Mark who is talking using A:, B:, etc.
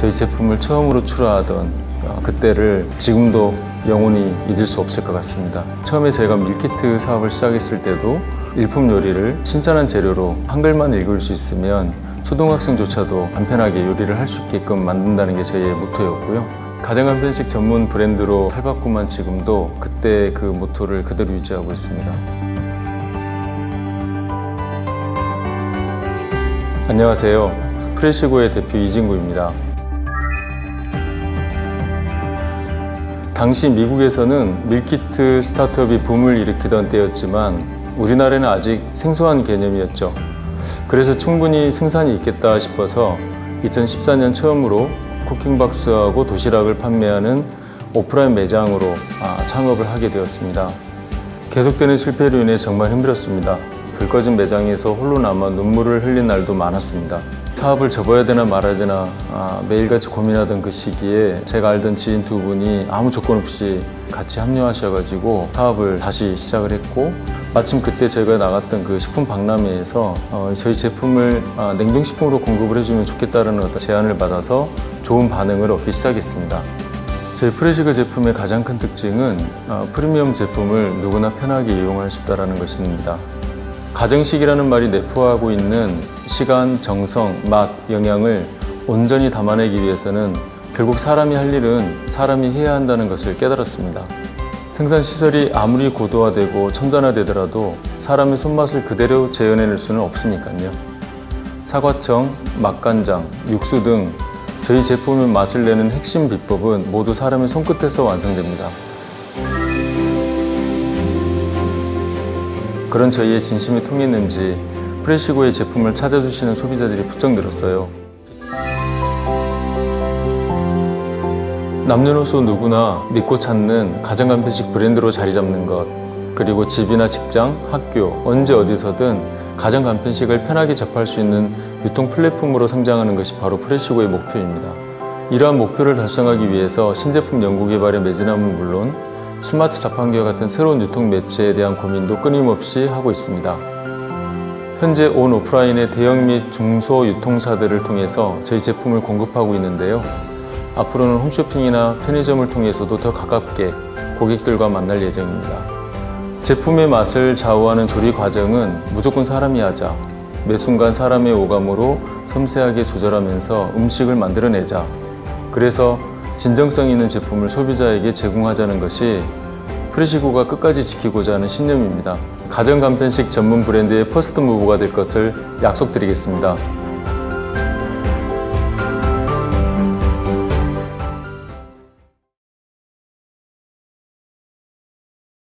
A: 저희 제품을 처음으로 출하하던 어, 그때를 지금도 영원히 잊을 수 없을 것 같습니다. 처음에 제가 밀키트 사업을 시작했을 때도 일품 요리를 신선한 재료로 한글만 읽을 수 있으면 초등학생조차도 간편하게 요리를 할 수 있게끔 만든다는 게 저희의 모토였고요. 가정간편식 전문 브랜드로 탈바꿈한 지금도 그때 그 모토를 그대로 유지하고 있습니다. 안녕하세요. 프레시고의 대표 이진구입니다. 당시 미국에서는 밀키트 스타트업이 붐을 일으키던 때였지만 우리나라는 아직 생소한 개념이었죠. 그래서 충분히 생산이 있겠다 싶어서 2014년 처음으로 쿠킹박스하고 도시락을 판매하는 오프라인 매장으로 아, 창업을 하게 되었습니다. 계속되는 실패로 인해 정말 힘들었습니다. 불 꺼진 매장에서 홀로 남아 눈물을 흘린 날도 많았습니다. 사업을 접어야 되나 말아야 되나 아, 매일같이 고민하던 그 시기에 제가 알던 지인 두 분이 아무 조건 없이 같이 합류하셔가지고 사업을 다시 시작을 했고 마침 그때 제가 나갔던 그 식품 박람회에서 어, 저희 제품을 아, 냉동식품으로 공급을 해주면 좋겠다는 어떤 제안을 받아서 좋은 반응을 얻기 시작했습니다. 저희 프레시그 제품의 가장 큰 특징은 어, 프리미엄 제품을 누구나 편하게 이용할 수 있다는 것입니다. 가정식이라는 말이 내포하고 있는 시간, 정성, 맛, 영양을 온전히 담아내기 위해서는 결국 사람이 할 일은 사람이 해야 한다는 것을 깨달았습니다. 생산 시설이 아무리 고도화되고 첨단화되더라도 사람의 손맛을 그대로 재현해낼 수는 없으니까요. 사과청, 맛간장, 육수 등 저희 제품의 맛을 내는 핵심 비법은 모두 사람의 손끝에서 완성됩니다. 그런 저희의 진심이 통했는지 프레시고의 제품을 찾아주시는 소비자들이 부쩍 늘었어요. 남녀노소 누구나 믿고 찾는 가정간편식 브랜드로 자리 잡는 것 그리고 집이나 직장, 학교, 언제 어디서든 가정간편식을 편하게 접할 수 있는 유통 플랫폼으로 성장하는 것이 바로 프레시고의 목표입니다. 이러한 목표를 달성하기 위해서 신제품 연구 개발에 매진함은 물론 스마트 자판기와 같은 새로운 유통 매체에 대한 고민도 끊임없이 하고 있습니다. 현재 온 오프라인의 대형 및 중소 유통사들을 통해서 저희 제품을 공급하고 있는데요. 앞으로는 홈쇼핑이나 편의점을 통해서도 더 가깝게 고객들과 만날 예정입니다. 제품의 맛을 좌우하는 조리 과정은 무조건 사람이 하자. 매 순간 사람의 오감으로 섬세하게 조절하면서 음식을 만들어내자. 그래서 진정성 있는 제품을 소비자에게 제공하자는 것이 프레시고가 끝까지 지키고자 하는 신념입니다. 가정간편식 전문 브랜드의 first mover가 될 것을 약속드리겠습니다.